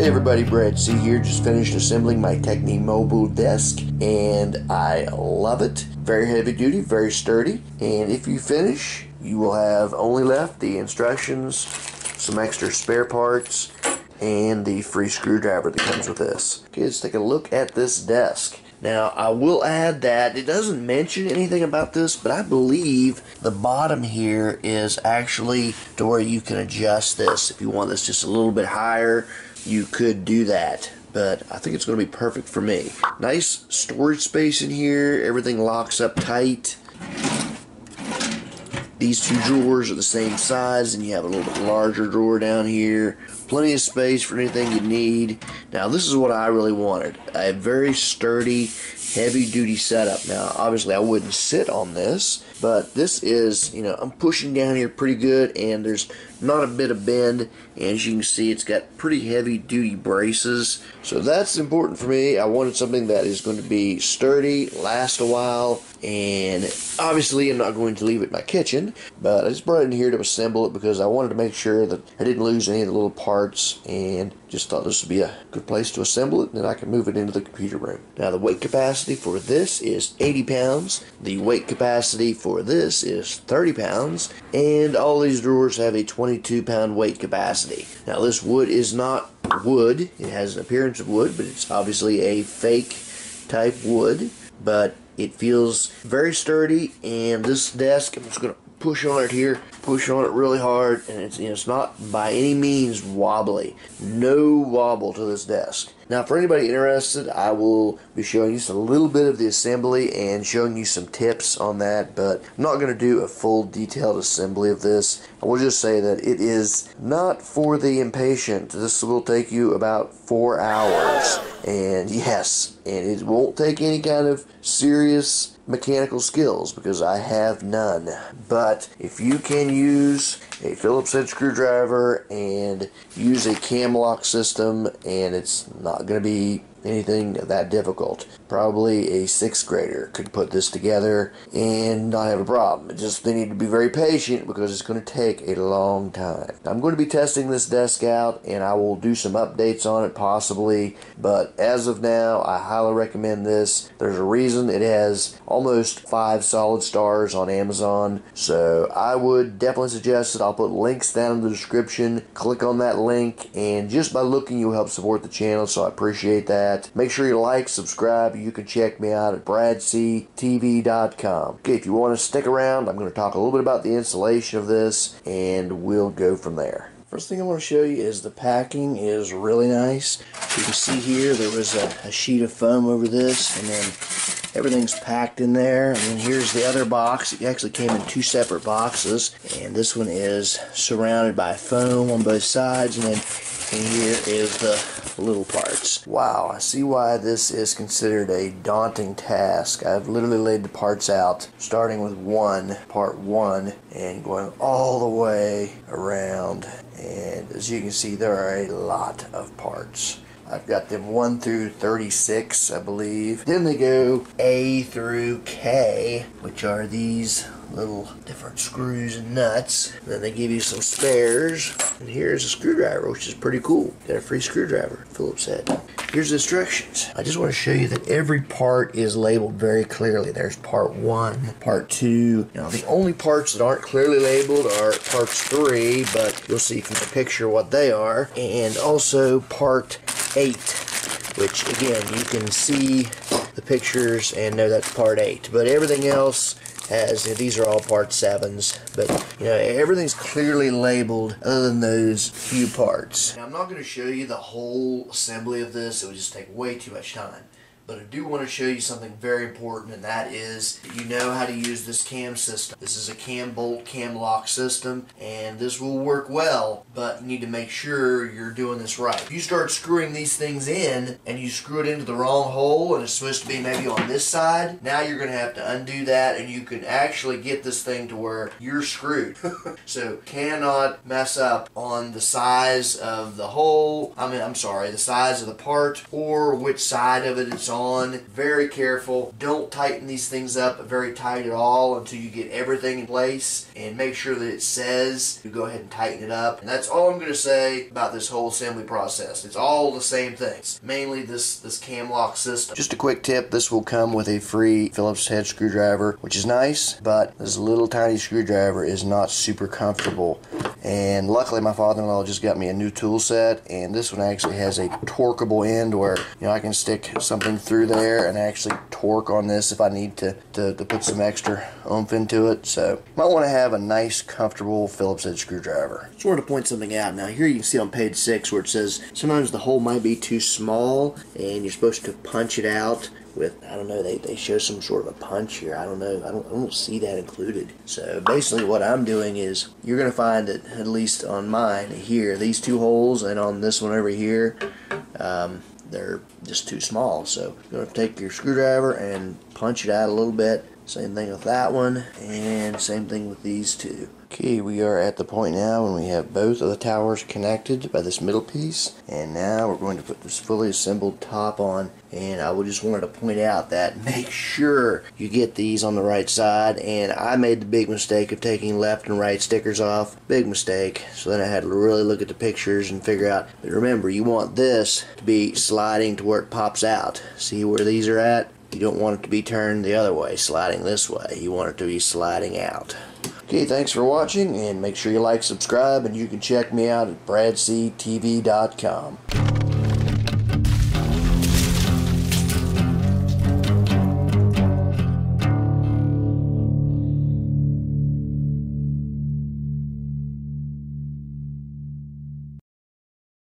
Hey everybody, Brad C here. Just finished assembling my Techni Mobili desk and I love it. Very heavy duty, very sturdy. And if you finish, you will have only left the instructions, some extra spare parts, and the free screwdriver that comes with this. Okay, let's take a look at this desk. Now, I will add that it doesn't mention anything about this, but I believe the bottom here is actually to where you can adjust this. If you want this just a little bit higher, you could do that. But I think it's going to be perfect for me. Nice storage space in here. Everything locks up tight. These two drawers are the same size, and you have a little bit larger drawer down here. Plenty of space for anything you need. Now, this is what I really wanted a very sturdy, heavy duty setup. Now, obviously, I wouldn't sit on this, but this is, you know, I'm pushing down here pretty good, and there's not a bit of bend. And as you can see, it's got pretty heavy duty braces. So that's important for me. I wanted something that is going to be sturdy, last a while, and obviously I'm not going to leave it in my kitchen, but I just brought it in here to assemble it because I wanted to make sure that I didn't lose any of the little parts and just thought this would be a good place to assemble it and then I can move it into the computer room. Now the weight capacity for this is 80 pounds, the weight capacity for this is 30 pounds, and all these drawers have a 22 pound weight capacity. Now this wood is not wood, it has an appearance of wood, but it's obviously a fake type wood, but it feels very sturdy and this desk, I'm just going to push on it here, push on it really hard, and it's, you know, it's not by any means wobbly. No wobble to this desk. Now, for anybody interested, I will be showing you just a little bit of the assembly and showing you some tips on that, but I'm not going to do a full detailed assembly of this. I will just say that it is not for the impatient. This will take you about four hours, and yes, and it won't take any kind of serious mechanical skills because I have none. But if you can use a Phillips head screwdriver and use a cam lock system and it's not going to be anything that difficult. Probably a sixth grader could put this together and not have a problem. Just they need to be very patient because it's going to take a long time. I'm going to be testing this desk out and I will do some updates on it possibly, but as of now, I highly recommend this. There's a reason it has almost five solid stars on Amazon, so I would definitely suggest it. I'll put links down in the description. Click on that link, and just by looking, you'll help support the channel, so I appreciate that that. Make sure you like, subscribe. You can check me out at bradctv.com. Okay, if you want to stick around, I'm going to talk a little bit about the installation of this, and we'll go from there. First thing I want to show you is the packing is really nice. You can see here there was a, a sheet of foam over this and then everything's packed in there and then here's the other box. It actually came in two separate boxes and this one is surrounded by foam on both sides and then here is the little parts. Wow, I see why this is considered a daunting task. I've literally laid the parts out, starting with one, part one, and going all the way around. And as you can see, there are a lot of parts. I've got them 1 through 36, I believe. Then they go A through K, which are these little different screws and nuts. Then they give you some spares. And here's a screwdriver, which is pretty cool. Got a free screwdriver, Phillips head. Here's the instructions. I just want to show you that every part is labeled very clearly. There's part one, part two. Now the only parts that aren't clearly labeled are parts three, but you'll see from the picture what they are. And also part eight, which again, you can see the pictures and know that's part eight. But everything else has these are all part sevens, but you know everything's clearly labeled other than those few parts. Now, I'm not going to show you the whole assembly of this; it would just take way too much time. But I do want to show you something very important, and that is you know how to use this cam system. This is a cam bolt, cam lock system, and this will work well, but you need to make sure you're doing this right. If you start screwing these things in, and you screw it into the wrong hole, and it's supposed to be maybe on this side, now you're going to have to undo that, and you can actually get this thing to where you're screwed. so cannot mess up on the size of the hole, I mean, I'm sorry, the size of the part, or which side of it it's on on. Very careful. Don't tighten these things up very tight at all until you get everything in place and make sure that it says you go ahead and tighten it up. And that's all I'm going to say about this whole assembly process. It's all the same things. Mainly this, this cam lock system. Just a quick tip, this will come with a free Phillips head screwdriver, which is nice, but this little tiny screwdriver is not super comfortable. And luckily my father-in-law just got me a new tool set and this one actually has a torqueable end where you know I can stick something through there and actually torque on this if I need to, to, to put some extra oomph into it. So might want to have a nice comfortable Phillips head screwdriver. Just wanted to point something out. Now here you can see on page 6 where it says sometimes the hole might be too small and you're supposed to punch it out with I don't know they, they show some sort of a punch here. I don't know. I don't, I don't see that included. So basically what I'm doing is you're gonna find that at least on mine here these two holes and on this one over here um, they're just too small. So you're gonna take your screwdriver and punch it out a little bit same thing with that one and same thing with these two Okay, we are at the point now when we have both of the towers connected by this middle piece. And now we're going to put this fully assembled top on. And I just wanted to point out that make sure you get these on the right side. And I made the big mistake of taking left and right stickers off. Big mistake. So then I had to really look at the pictures and figure out. But remember, you want this to be sliding to where it pops out. See where these are at? You don't want it to be turned the other way, sliding this way. You want it to be sliding out. Okay, thanks for watching, and make sure you like, subscribe, and you can check me out at bradctv.com.